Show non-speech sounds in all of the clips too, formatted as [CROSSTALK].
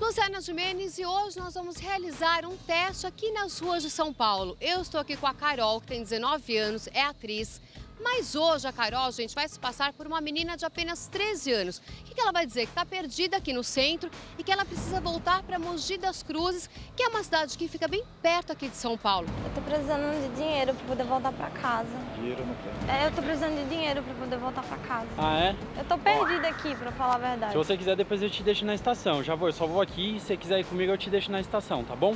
Luciana Jimenez e hoje nós vamos realizar um teste aqui nas ruas de São Paulo. Eu estou aqui com a Carol, que tem 19 anos, é atriz. Mas hoje a Carol, gente, vai se passar por uma menina de apenas 13 anos. O que ela vai dizer? Que está perdida aqui no centro e que ela precisa voltar para Mogi das Cruzes, que é uma cidade que fica bem perto aqui de São Paulo. Eu tô precisando de dinheiro para poder voltar para casa. Dinheiro não tem. É, eu tô precisando de dinheiro para poder voltar para casa. Ah, é? Eu tô perdida aqui, para falar a verdade. Se você quiser, depois eu te deixo na estação. Já vou, eu só vou aqui. Se você quiser ir comigo, eu te deixo na estação, tá bom?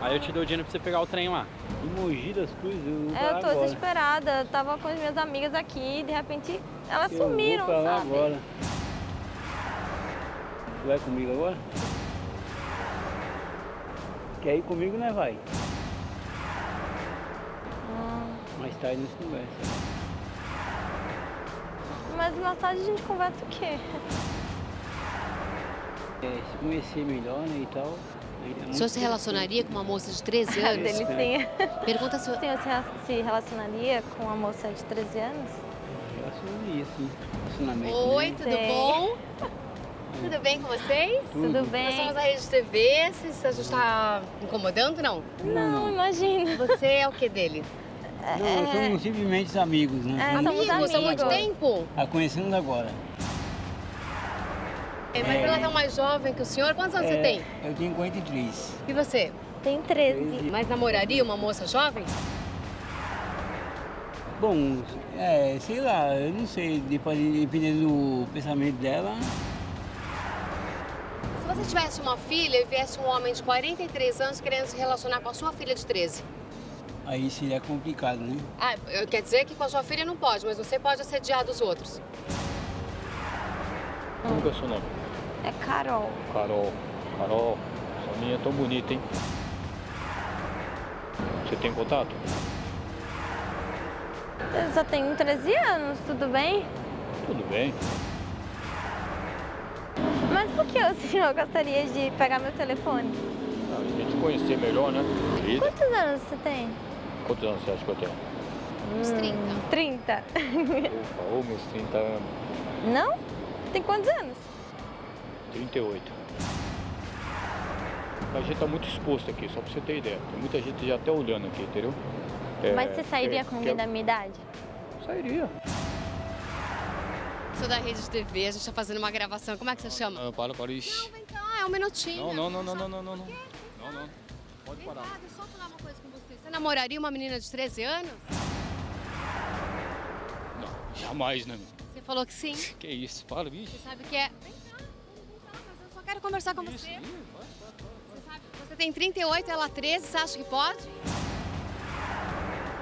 Aí eu te dou o dinheiro pra você pegar o trem lá. Em Mogi das Cruzes, eu É, eu tô agora. desesperada. Eu tava com as minhas amigas aqui e de repente elas Eu sumiram, vou pra lá sabe? agora. Tu vai comigo agora? Quer ir comigo, né, vai? Hum, Mais tarde nós conversa. mas mais tarde a gente conversa o quê? É, se conhecer melhor, né, e tal. É O senhor se relacionaria com uma moça de 13 anos? Delicinha. Pergunta se... O senhor se relacionaria com uma moça de 13 anos? Relacionaria, sim. Relacionamento. Oi, né? tudo Sei. bom? [LAUGHS] Tudo bem com vocês? Tudo Nós bem? somos a Rede TV, a gente está incomodando, não? Não, imagina. Você é o que dele? Não, nós somos simplesmente amigos, né? É, Estamos somos Amigos há muito amigos. tempo? a conhecendo agora. É, mas ela é tão mais jovem que o senhor. Quantos anos você É, tem? Eu tenho 43. E você? Tem 13. Mas namoraria uma moça jovem? Bom, é, sei lá, eu não sei, dependendo dependendo do pensamento dela. Se você tivesse uma filha e viesse um homem de 43 anos querendo se relacionar com a sua filha de 13. Aí seria complicado, né? Ah, eu- quer dizer que com a sua filha não pode, mas você pode assediar dos outros. Como que é o seu nome? É Carol. Carol. Carol, essa menina é tão bonita, hein? Você tem contato? Eu só tenho 13 anos, tudo bem? Tudo bem. Mas por que o senhor gostaria de pegar meu telefone? Ah, a gente conhecer melhor, né? E Quantos anos você tem? quantos anos você acha que eu tenho? Uns 30. 30. Opa, ô, meus 30 anos. Não? Tem quantos anos? 38. A gente tá muito exposto aqui, só pra você ter ideia. Tem muita gente já até olhando aqui, entendeu? É, Mas você sairia é, com alguém quer- da minha idade? Sairia. Sou da Rede TV, a gente tá fazendo uma gravação. Como é que você chama? Ah, para, para, ixi. Vem cá, é um minutinho. Não, não, não, não, não, não, não, não. Não, não. Pode parar. Obrigada, só falar uma coisa com você. Você namoraria uma menina de 13 anos? Não, jamais, né? meu? Você falou que sim. Que isso, para, bicho. Você sabe que é. Vem cá, vem cá, mas eu só quero conversar com você. Você sabe, você tem 38, ela 13, você acha que pode?